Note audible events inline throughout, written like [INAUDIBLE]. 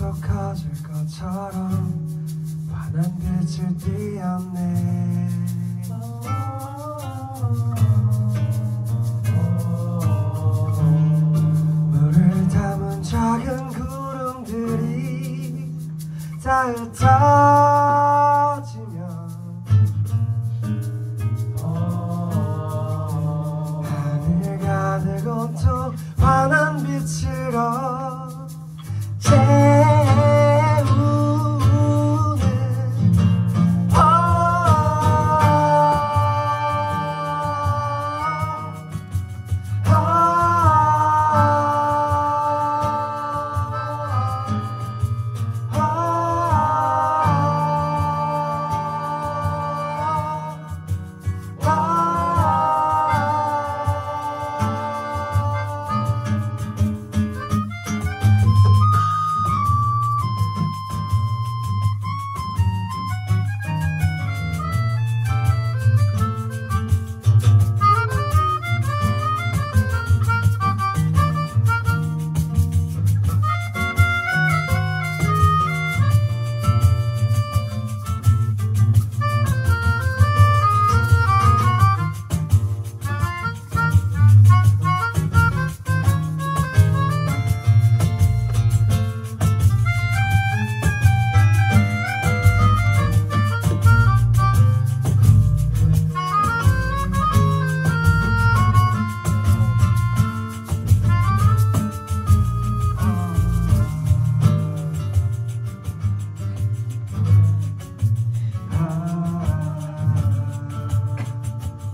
약속하실 것처럼 환한 빛을 띄었네. 물을 담은 작은 구름들이 다 흩어지면 하늘 가득 온통 환한 빛으로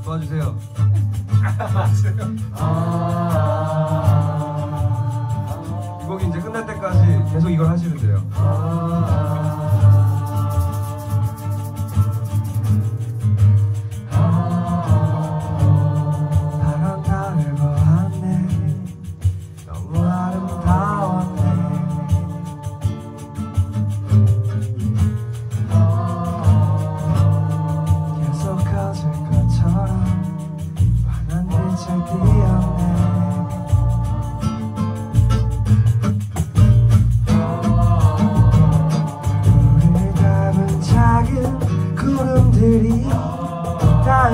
도와주세요. [LAUGHS] 이 곡이 이제 끝날 때까지 계속 이걸 하시면 돼요.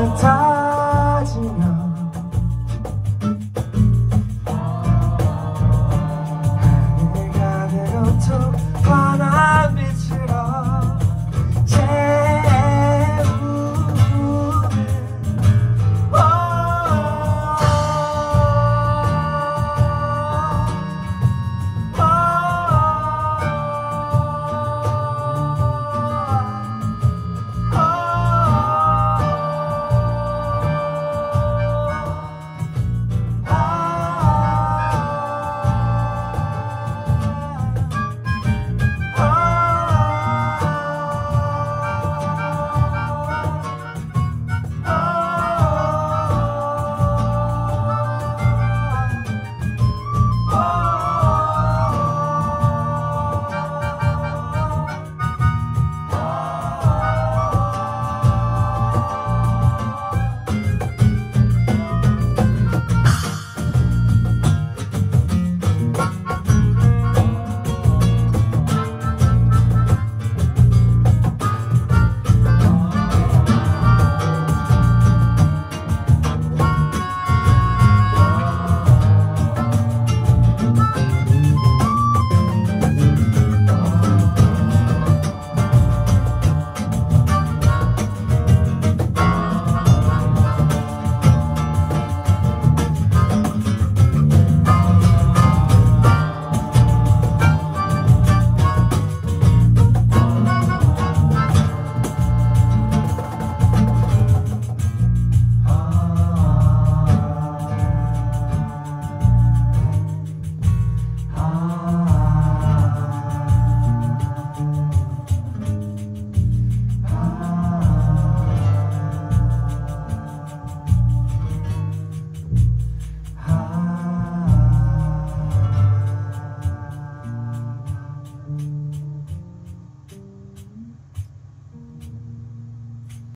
나를 찾으면